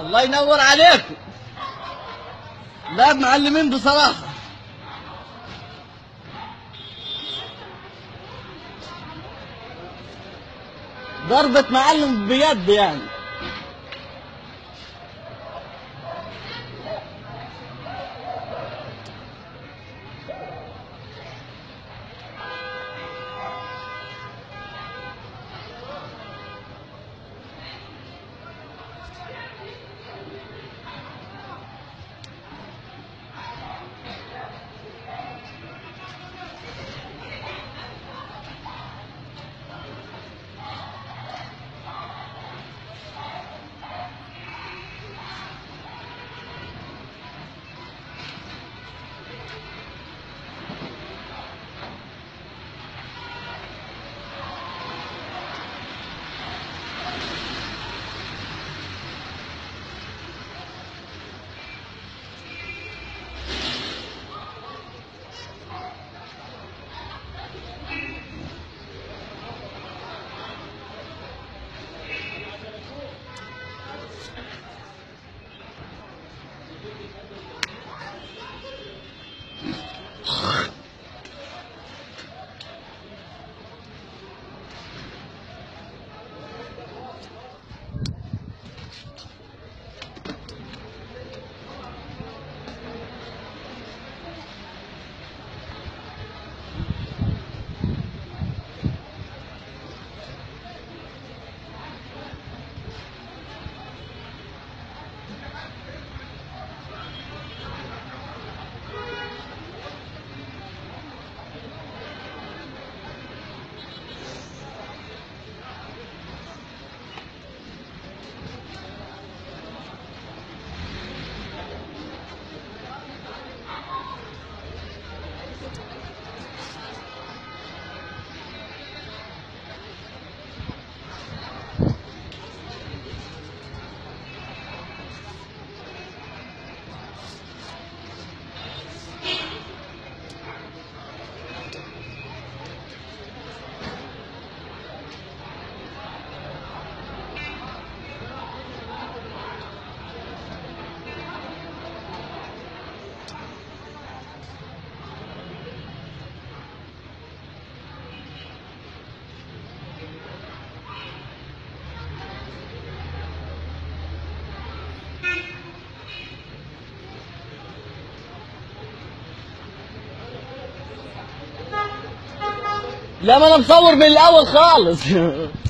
الله ينور عليكم لا معلمين بصراحة. ضربة معلم بيد يعني. لا ما أنا مصور من الأول خالص.